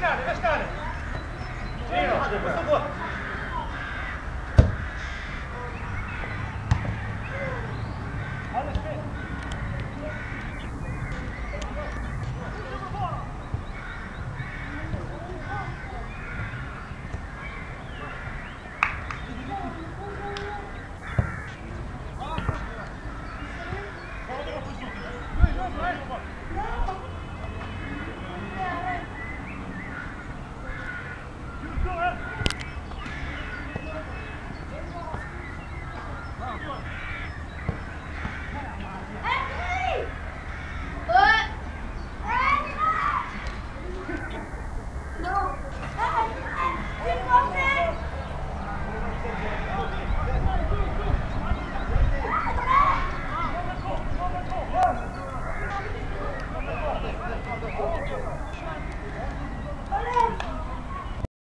vai estande, restare! Giro, questo vuoto! Hãy subscribe